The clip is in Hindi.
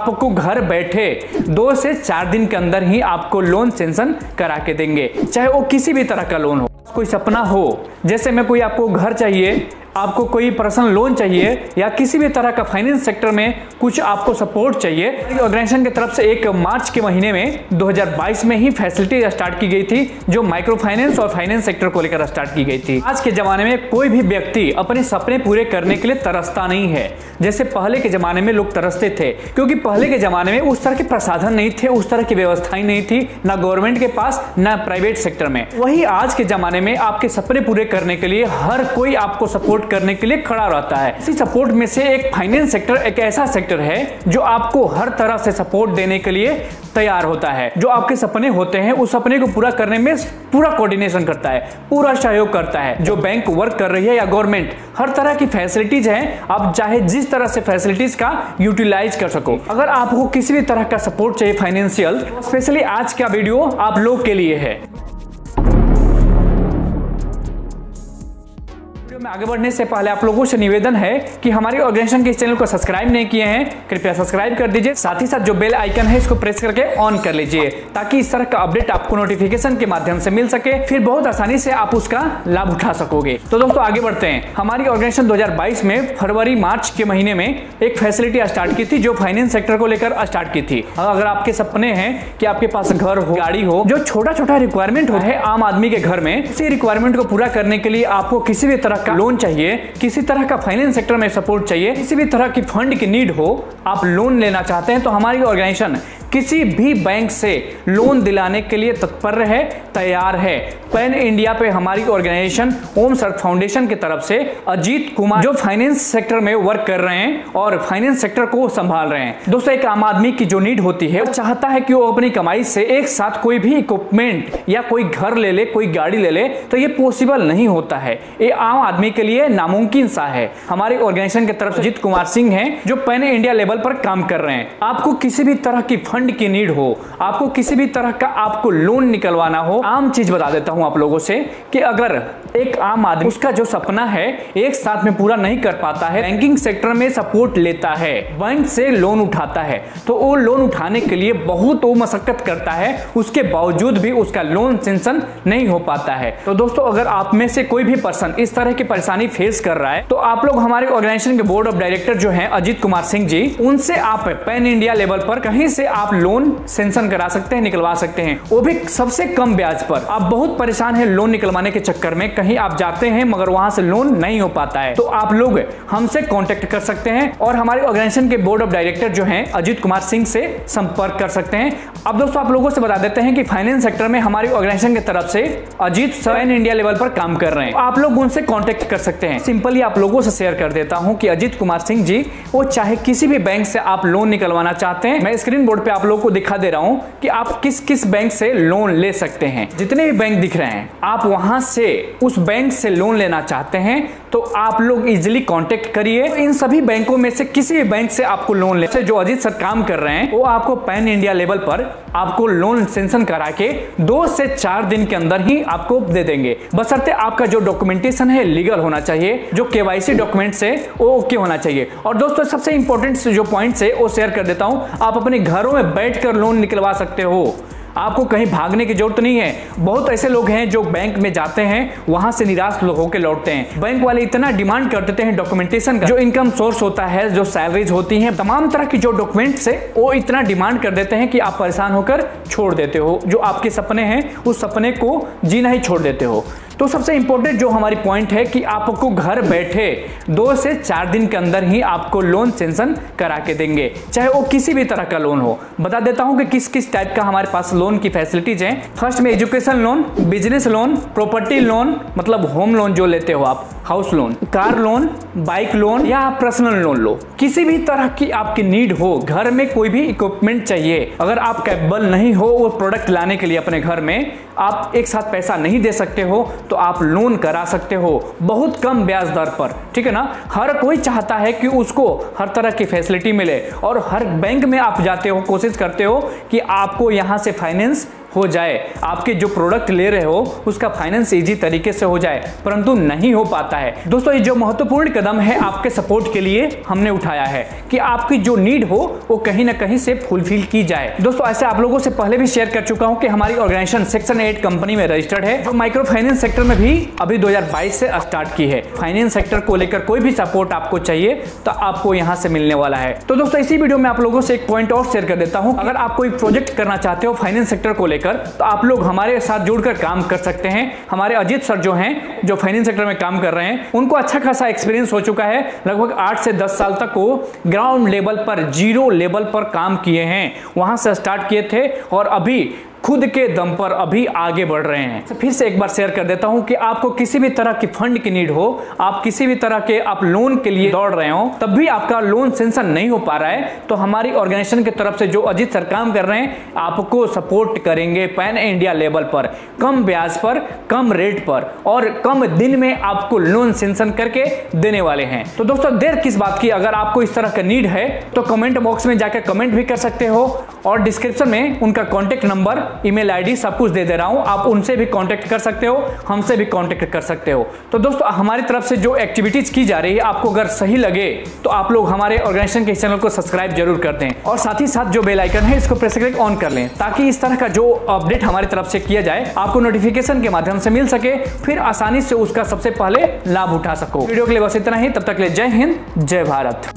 आपको घर बैठे दो से चार दिन के अंदर ही आपको लोन सेंशन करा के देंगे। चाहे वो किसी भी तरह का लोन हो, कोई सपना हो, जैसे मैं कोई आपको घर चाहिए आपको कोई पर्सनल लोन चाहिए या किसी भी तरह का फाइनेंस सेक्टर में कुछ आपको सपोर्ट चाहिए ऑर्गेनाइजेशन की तरफ़ से एक मार्च के महीने में 2022 में ही फैसिलिटी स्टार्ट की गई थी, जो माइक्रो फाइनेंस और फाइनेंस सेक्टर को लेकर स्टार्ट की गई थी। आज के जमाने में कोई भी व्यक्ति अपने सपने पूरे करने के लिए तरसता नहीं है, जैसे पहले के जमाने में लोग तरसते थे, क्योंकि पहले के जमाने में उस तरह के प्रसाधन नहीं थे, उस तरह की व्यवस्थाएँ नहीं थी, ना गवर्नमेंट के पास, ना प्राइवेट सेक्टर में। वही आज के जमाने में आपके सपने पूरे करने के लिए हर कोई आपको सपोर्ट करने के लिए खड़ा रहता है। इसी सपोर्ट में से एक फाइनेंस सेक्टर एक ऐसा सेक्टर है जो आपको हर तरह से सपोर्ट देने के लिए तैयार होता है। जो आपके सपने होते हैं, उस सपने को पूरा करने में पूरा कोऑर्डिनेशन करता है, पूरा सहयोग करता है। जो बैंक वर्क कर रही है या गवर्नमेंट हर तरह की फैसिलिटीज़ है। आप चाहे जिस तरह से फैसिलिटीज़ का यूटिलाइज कर सको। अगर आपको किसी भी तरह का सपोर्ट चाहिए फाइनेंशियल स्पेशली आज का वीडियो आप लोग के लिए है। में आगे बढ़ने से पहले आप लोगों से निवेदन है कि हमारी ऑर्गेनाइजेशन के इस चैनल को सब्सक्राइब नहीं किए हैं, कृपया सब्सक्राइब कर दीजिए, साथ ही साथ जो बेल आइकन है इसको प्रेस करके ऑन कर लीजिए, ताकि इस तरह का अपडेट आपको नोटिफिकेशन के माध्यम से मिल सके, फिर बहुत आसानी से आप उसका लाभ उठा सकोगे। तो दोस्तों, आगे बढ़ते हैं। हमारी ऑर्गेनाइजेशन 2022 में फरवरी, मार्च के महीने में एक फैसिलिटी स्टार्ट की थी, जो फाइनेंस सेक्टर को लेकर स्टार्ट की थी। अगर आपके सपने हैं कि आपके पास घर हो, गाड़ी हो, जो छोटा छोटा रिक्वायरमेंट होता है आम आदमी के घर में, उसी रिक्वायरमेंट को पूरा करने के लिए आपको किसी भी तरह का लोन चाहिए, किसी तरह का फाइनेंस सेक्टर में सपोर्ट चाहिए, किसी भी तरह की फंड की नीड हो, आप लोन लेना चाहते हैं तो हमारी ऑर्गेनाइजेशन किसी भी बैंक से लोन दिलाने के लिए तत्पर है, तैयार है। पैन इंडिया पे हमारी ऑर्गेनाइजेशन, ओम सर फाउंडेशन की तरफ़ से अजीत कुमार, जो फाइनेंस सेक्टर में वर्क कर रहे हैं और फाइनेंस सेक्टर को संभाल रहे हैं। दोस्तों, एक आम आदमी की जो नीड होती है चाहता है कि वो अपनी कमाई से एक साथ कोई भी इक्विपमेंट या कोई घर ले ले, कोई गाड़ी ले ले तो ये पॉसिबल नहीं होता है। ये आम आदमी के लिए नामुमकिन सा है। हमारी ऑर्गेनाइजेशन की तरफ़ से अजीत कुमार सिंह है, जो पैन इंडिया लेवल पर काम कर रहे हैं। आपको किसी भी तरह की फंड की नीड हो, आपको किसी भी तरह का आपको लोन निकलवाना हो, आम चीज़ बता देता हूँ आप लोगों से कि अगर एक आम आदमी उसका जो सपना है, एक साथ में पूरा नहीं कर पाता है बैंकिंग सेक्टर में सपोर्ट लेता है बैंक से लोन उठाता है तो वो लोन उठाने के लिए बहुत वो मशक्कत करता है, उसके बावजूद भी उसका लोन सेंशन नहीं हो पाता है। तो दोस्तों, अगर आप में से कोई भी पर्सन इस तरह की परेशानी फेस कर रहा है तो आप लोग हमारे ऑर्गेनाइजेशन के बोर्ड ऑफ़ डायरेक्टर जो है, अजीत कुमार सिंह जी, उनसे आप पैन इंडिया लेवल पर कहीं से आप लोन सेंशन करा सकते हैं, निकलवा सकते हैं। वो भी सबसे कम ब्याज पर। आप बहुत परेशान है लोन निकलवाने के चक्कर में। कहीं आप जाते हैं, मगर वहाँ से लोन नहीं हो पाता है। तो आप लोग हमसे कांटेक्ट कर सकते हैं और हमारे ऑर्गेनाइजेशन के बोर्ड ऑफ़ डायरेक्टर जो हैं, अजीत कुमार सिंह से संपर्क कर सकते हैं। अब दोस्तों, आप लोगों से बता देते हैं कि फाइनेंस सेक्टर में हमारी ऑर्गेनाइजेशन की तरफ़ से अजीत सैन इंडिया लेवल पर काम कर रहे हैं। आप लोग उनसे कॉन्टेक्ट कर सकते हैं। सिंपली आप लोगों से शेयर कर देता हूँ कि अजीत कुमार सिंह जी, वो चाहे किसी भी बैंक से आप लोन निकलवाना चाहते हैं, मैं स्क्रीन बोर्ड पे आप लोगों को दिखा दे रहा हूँ कि आप किस किस बैंक से लोन ले सकते हैं। जितने भी बैंक दिख रहे हैं, आप वहाँ से उस बैंक से लोन लेना चाहते हैं तो आप लोग इजिली कॉन्टेक्ट करिए। तो इन सभी बैंकों में से किसी भी बैंक से आपको लोन ले जो अजीत सर काम कर रहे हैं, वो आपको पैन इंडिया लेवल पर आपको लोन सेंशन करा के दो से चार दिन के अंदर ही आपको दे देंगे। बसरते आपका जो डॉक्यूमेंटेशन है लीगल होना चाहिए। जो केवाईसी डॉक्यूमेंट्स है, वो ओके होना चाहिए। और दोस्तों, सबसे इंपॉर्टेंट जो पॉइंट्स है, वो शेयर कर देता हूँ। आप अपने घरों में बैठकर लोन निकलवा सकते हो। आपको कहीं भागने की ज़रूरत नहीं है। बहुत ऐसे लोग हैं जो बैंक में जाते हैं, वहाँ से निराश होकर लौटते हैं। बैंक वाले इतना डिमांड कर देते हैं डॉक्यूमेंटेशन का। जो इनकम सोर्स होता है, जो सैलरीज होती है, तमाम तरह की जो डॉक्यूमेंट्स है, वो इतना डिमांड कर देते हैं कि आप परेशान होकर छोड़ देते हो। जो आपके सपने हैं, उस सपने को जीना ही छोड़ देते हो। तो सबसे इंपॉर्टेंट जो हमारी पॉइंट है कि आपको घर बैठे दो से चार दिन के अंदर ही आपको लोन सेंशन करा के देंगे। चाहे वो किसी भी तरह का लोन हो। बता देता हूँ कि किस किस टाइप का हमारे पास लोन की फैसिलिटीज़ हैं। फ़र्स्ट में education loan business loan property loan मतलब होम लोन जो लेते हो आप house loan car loan bike loan या पर्सनल लोन लो। किसी भी तरह की आपकी नीड हो, घर में कोई भी इक्विपमेंट चाहिए, अगर आप कैपेबल नहीं हो वो प्रोडक्ट लाने के लिए अपने घर में, आप एक साथ पैसा नहीं दे सकते हो तो आप लोन करा सकते हो, बहुत कम ब्याज दर पर, ठीक है ना? हर कोई चाहता है कि उसको हर तरह की फैसिलिटी मिले और हर बैंक में आप जाते हो, कोशिश करते हो कि आपको यहाँ से फाइनेंस हो जाए, आपके जो प्रोडक्ट ले रहे हो, उसका फाइनेंस इजी तरीके से हो जाए, परंतु नहीं हो पाता है। दोस्तों, ये जो महत्वपूर्ण कदम है आपके सपोर्ट के लिए, हमने उठाया है कि आपकी जो नीड हो, वो कहीं ना कहीं से फुलफिल की जाए। दोस्तों, ऐसे आप लोगों से पहले भी शेयर कर चुका हूँ कि हमारी ऑर्गेनाइजेशन सेक्शन एट कंपनी में रजिस्टर्ड है। जो माइक्रो फाइनेंस सेक्टर में भी अभी 2022 से स्टार्ट की है। फाइनेंस सेक्टर को लेकर कोई भी सपोर्ट आपको चाहिए तो आपको यहाँ से मिलने वाला है। तो दोस्तों, इसी वीडियो में आप लोगों से एक पॉइंट और शेयर कर देता हूँ। अगर आप कोई प्रोजेक्ट करना चाहते हो फाइनेंस सेक्टर को लेकर तो आप लोग हमारे साथ जुड़कर काम कर सकते हैं। हमारे अजीत सर जो हैं, जो फाइनेंस सेक्टर में काम कर रहे हैं, उनको अच्छा खासा एक्सपीरियंस हो चुका है। लगभग आठ से दस साल तक वो ग्राउंड लेवल पर ज़ीरो लेवल पर काम किए हैं। वहाँ से स्टार्ट किए थे और अभी खुद के दम पर अभी आगे बढ़ रहे हैं। तो फिर से एक बार शेयर कर देता हूँ कि आपको किसी भी तरह की फंड की नीड हो, आप किसी भी तरह के आप लोन के लिए दौड़ रहे हो, तब भी आपका लोन सेंशन नहीं हो पा रहा है। तो हमारी ऑर्गेनाइजेशन की तरफ़ से जो अजीत सर काम कर रहे हैं, आपको सपोर्ट करेंगे पैन इंडिया लेवल पर, कम ब्याज पर, कम रेट पर और कम दिन में आपको लोन सेंशन करके देने वाले हैं। तो दोस्तों, देर किस बात की? अगर आपको इस तरह का नीड है तो कमेंट बॉक्स में जाकर कमेंट भी कर सकते हो और डिस्क्रिप्शन में उनका कॉन्टेक्ट नंबर ईमेल आईडी सब कुछ दे दे रहा हूँ। आप उनसे भी कांटेक्ट कर सकते हो, हमसे भी कांटेक्ट कर सकते हो। तो दोस्तों, हमारी तरफ़ से जो एक्टिविटीज़ की जा रही है, आपको अगर सही लगे तो आप लोग हमारे ऑर्गेनाइजेशन के चैनल को सब्सक्राइब ज़रूर कर दें। और साथ ही साथ जो बेल आइकन है, इसको प्रेस करके ऑन कर लें, ताकि इस तरह का जो अपडेट हमारी तरफ़ से किया जाए, आपको नोटिफिकेशन के माध्यम से मिल सके, फिर आसानी से उसका सबसे पहले लाभ उठा सको। वीडियो के लिए बस इतना ही, तब तक ले जय हिंद, जय भारत।